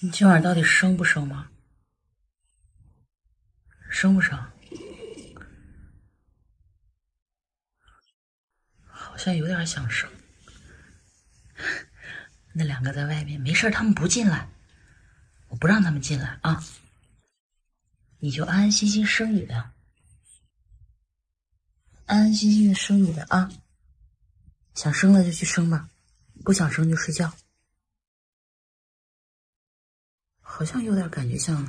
你今晚到底生不生吗？生不生？好像有点想生。那两个在外面没事，他们不进来，我不让他们进来啊。你就安安心心生你的，安安心心的生你的啊。想生了就去生吧，不想生就睡觉。好像有点感觉像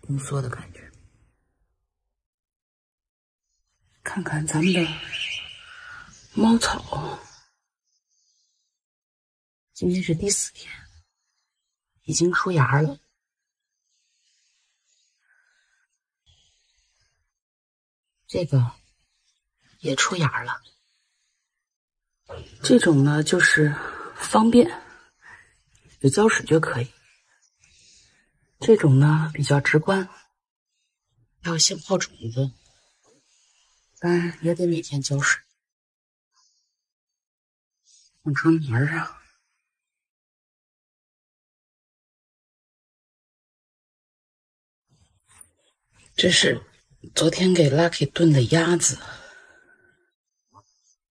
宫缩的感觉。看看咱们的猫草，今天是第四天，已经出芽了。这个也出芽了。这种呢，就是方便，有浇水就可以。这种呢比较直观，要先泡种子，但也得每天浇水。往窗沿上，这是昨天给 Lucky 炖的鸭子，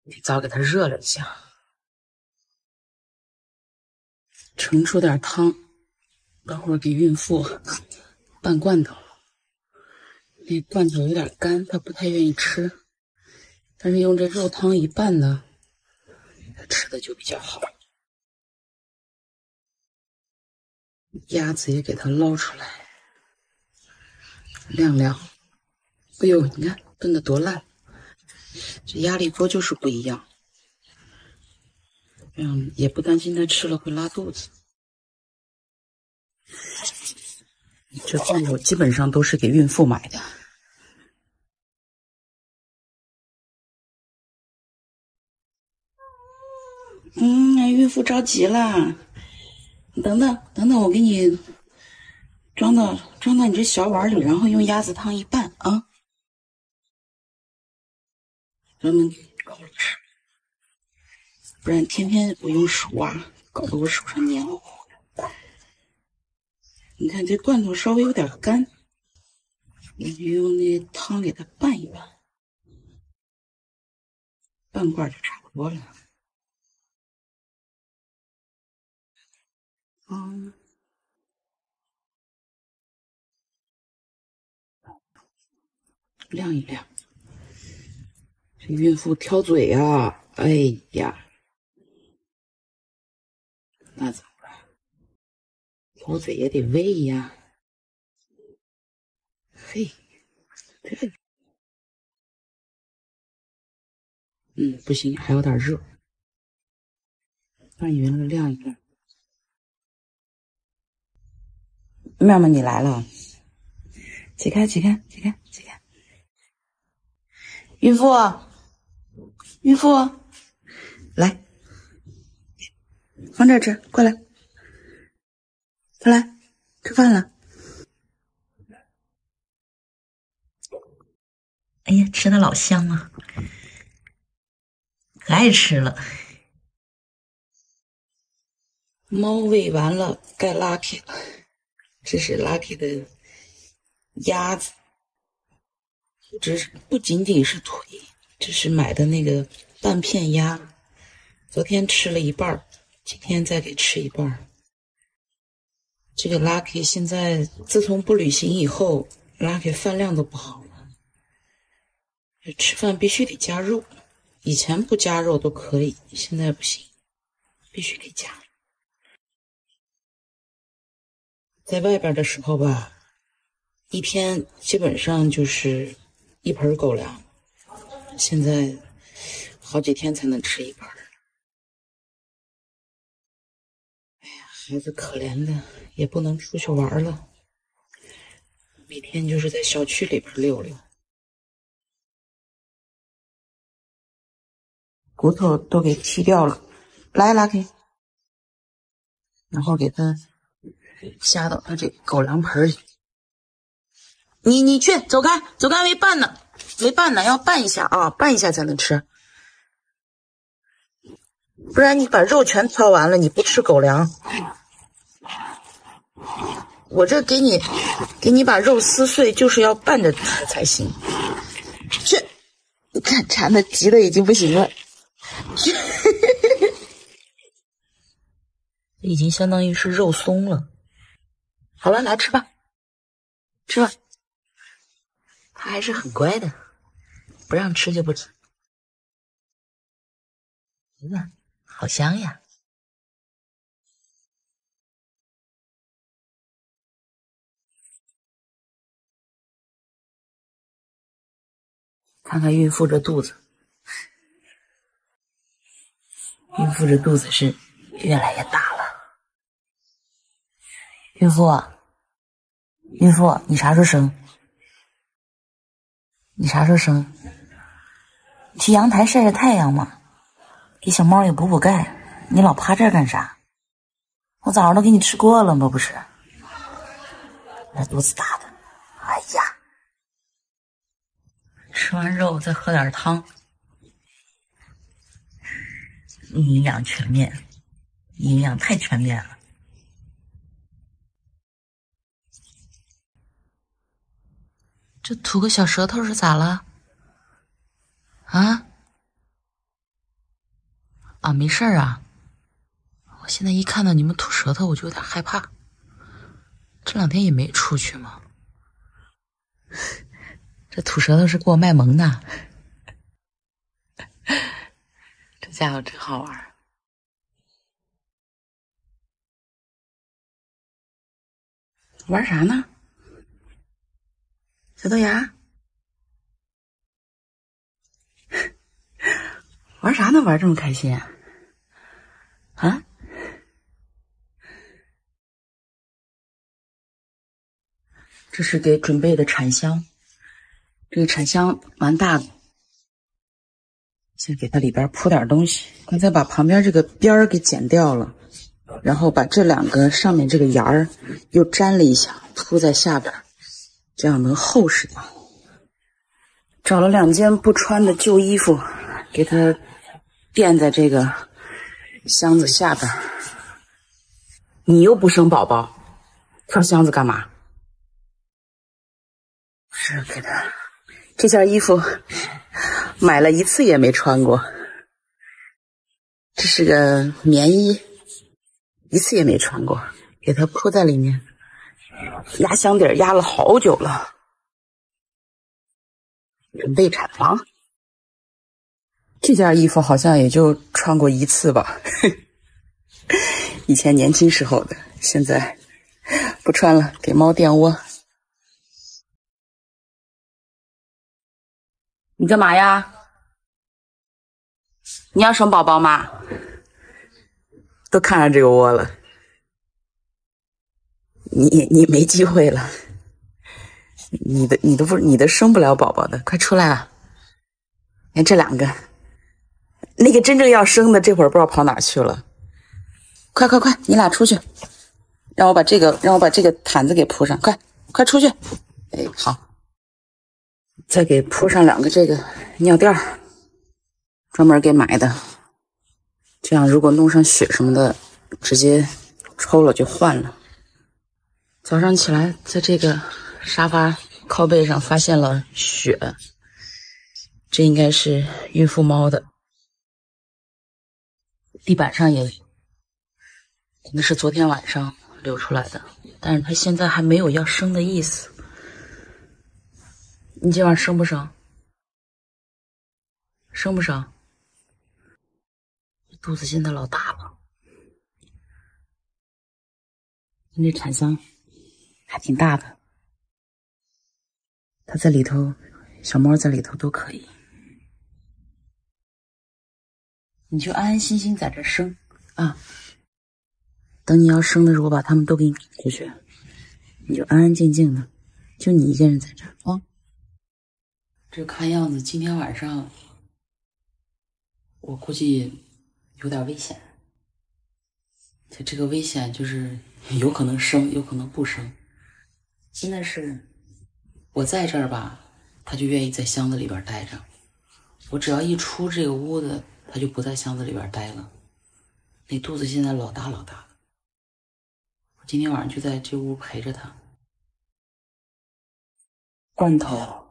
一早给它热了一下，盛出点汤。等会儿给孕妇拌罐头，那罐头有点干，她不太愿意吃。但是用这肉汤一拌呢，她吃的就比较好。鸭子也给它捞出来晾晾。哎呦，你看炖的多烂！这压力锅就是不一样，嗯也不担心它吃了会拉肚子。这罐头基本上都是给孕妇买的。嗯，孕妇着急了，等等，等等，我给你装到装到你这小碗里，然后用鸭子汤一拌啊，专门搞了吃，不然天天我用手啊，搞得我手上黏糊糊。你看这罐头稍微有点干，我就用那汤给它拌一拌，半罐就差不多了。嗯，晾一晾。这孕妇挑嘴呀，哎呀，那咋？挑嘴也得喂呀，嘿，这，嗯，不行，还有点热，拌匀了晾一晾。妙妙，你来了，起开，起开，起开，起开。孕妇，孕妇，来，放这吃，过来。快来吃饭了！哎呀，吃的老香啊，可爱吃了。猫喂完了，该 Lucky 了。这是 Lucky 的鸭子，这是不仅仅是腿，这是买的那个半片鸭，昨天吃了一半，今天再给吃一半。这个 Lucky 现在自从不旅行以后，Lucky 饭量都不好了，吃饭必须得加肉。以前不加肉都可以，现在不行，必须得加。在外边的时候吧，一天基本上就是一盆狗粮，现在好几天才能吃一盆。孩子可怜的。也不能出去玩了，每天就是在小区里边溜溜，骨头都给踢掉了。来，Lucky，然后给它下到它这狗粮盆里。你你去，走开，走开，没拌呢，没拌呢，要拌一下啊，拌一下才能吃，不然你把肉全挑完了，你不吃狗粮。我这给你，给你把肉撕碎，就是要拌着吃才行。这，你看馋的急的已经不行了，已经相当于是肉松了。好了，来吃吧，吃吧。它还是很乖的，不让吃就不吃。嗯，好香呀。看看孕妇这肚子，孕妇这肚子是越来越大了。孕妇，孕妇，你啥时候生？你啥时候生？去阳台晒晒太阳嘛，给小猫也补补钙。你老趴这干啥？我早上都给你吃过了吗？不是，那肚子大的，哎呀！吃完肉再喝点汤，营养全面，营养太全面了。这吐个小舌头是咋了？啊？没事儿啊。我现在一看到你们吐舌头，我就有点害怕。这两天也没出去嘛。这吐舌头是给我卖萌呢，这家伙真好玩。玩啥呢？小豆芽，玩啥呢？玩这么开心？啊？这是给准备的产香。这个产香蛮大的，先给它里边铺点东西。刚才把旁边这个边儿给剪掉了，然后把这两个上面这个沿儿又粘了一下，铺在下边，这样能厚实点。找了两件不穿的旧衣服，给它垫在这个箱子下边。你又不生宝宝，挑箱子干嘛？是给他。这件衣服买了一次也没穿过，这是个棉衣，一次也没穿过，给它铺在里面，压箱底压了好久了，准备产房。这件衣服好像也就穿过一次吧，以前年轻时候的，现在不穿了，给猫垫窝。你干嘛呀？你要生宝宝吗？都看上这个窝了，你你没机会了，你的你都不你都生不了宝宝的，快出来啊！看这两个，那个真正要生的这会儿不知道跑哪去了，快快快，你俩出去，让我把这个让我把这个毯子给铺上，快快出去，哎好。再给铺上两个这个尿垫，专门给买的。这样如果弄上血什么的，直接抽了就换了。早上起来，在这个沙发靠背上发现了血，这应该是孕妇猫的。地板上也，那是昨天晚上流出来的，但是它现在还没有要生的意思。你今晚生不生？生不生？肚子现在老大了，你这产箱还挺大的，它在里头，小猫在里头都可以，你就安安心心在这生啊。等你要生的时候，我把他们都给你出去，你就安安静静的，就你一个人在这啊。这看样子今天晚上，我估计有点危险。它这个危险就是有可能生，有可能不生。真的是我在这儿吧，他就愿意在箱子里边待着。我只要一出这个屋子，它就不在箱子里边待了。那肚子现在老大老大我今天晚上就在这屋陪着他。罐头，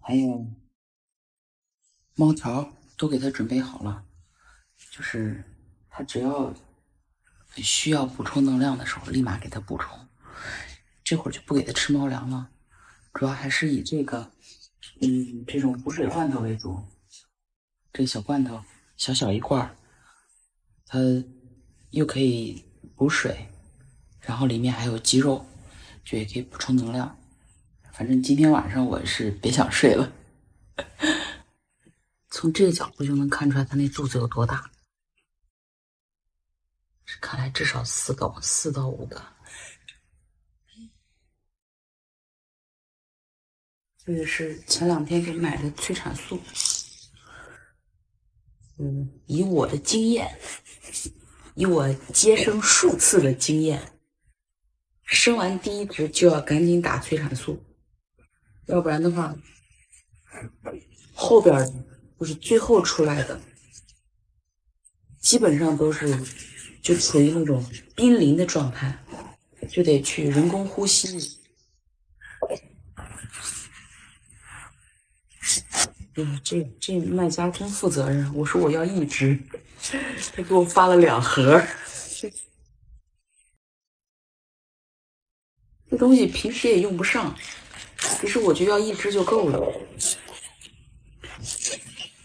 还有猫条都给他准备好了，就是他只要需要补充能量的时候，立马给他补充。这会儿就不给他吃猫粮了，主要还是以这个，嗯，这种补水罐头为主。这个小罐头，小小一罐它又可以补水，然后里面还有鸡肉，就也可以补充能量。反正今天晚上我是别想睡了。从这个角度就能看出来他那肚子有多大，看来至少四个，四到五个。这个是前两天给买的催产素。嗯，以我的经验，以我接生数次的经验，生完第一只就要赶紧打催产素。要不然的话，后边就是最后出来的，基本上都是就处于那种濒临的状态，就得去人工呼吸。嗯，这这卖家真负责任。我说我要一只，他给我发了两盒。这东西平时也用不上。其实我就要一只就够了。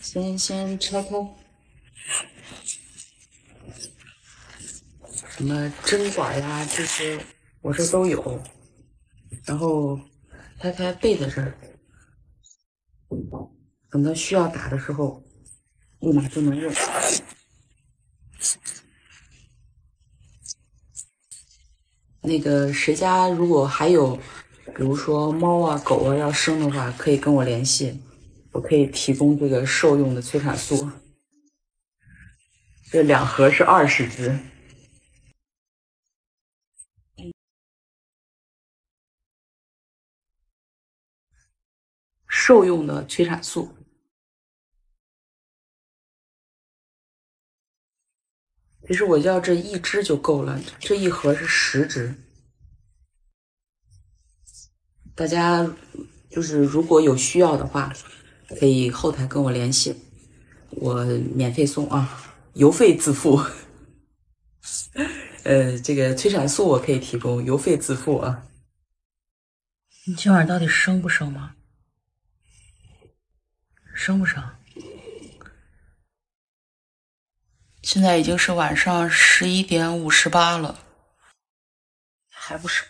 先先拆开，什么针管呀这些我这都有。然后拆开背在这儿，等到需要打的时候，立马就能用。那个谁家如果还有？比如说猫啊、狗啊要生的话，可以跟我联系，我可以提供这个兽用的催产素。这两盒是二十只，兽用的催产素。其实我要这一只就够了，这一盒是十只。大家就是如果有需要的话，可以后台跟我联系，我免费送啊，邮费自付。呃，这个催产素我可以提供，邮费自付啊。你今晚到底生不生吗？生不生？现在已经是晚上十一点五十八了，还不生。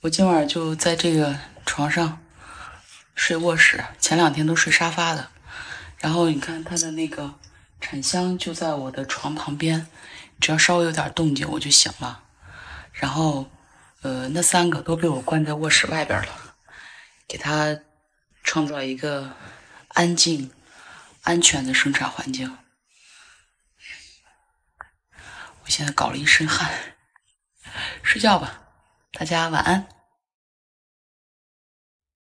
我今晚就在这个床上睡卧室，前两天都睡沙发的。然后你看他的那个产箱就在我的床旁边，只要稍微有点动静我就醒了。然后，呃，那三个都被我关在卧室外边了，给他创造一个安静、安全的生产环境。现在搞了一身汗，睡觉吧。大家晚安。